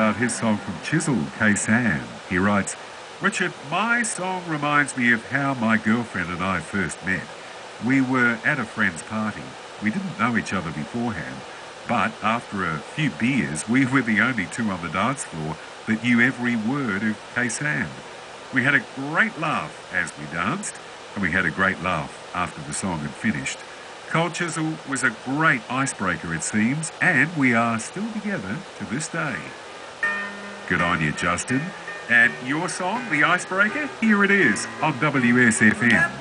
about his song from Chisel, Khe Sanh. He writes, Richard, my song reminds me of how my girlfriend and I first met. We were at a friend's party. We didn't know each other beforehand, but after a few beers, we were the only two on the dance floor that knew every word of Khe Sanh. We had a great laugh as we danced, and we had a great laugh after the song had finished. Cold Chisel was a great icebreaker, it seems, and we are still together to this day. Good on you, Justin. And your song, The Icebreaker, here it is on WSFM.